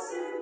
see.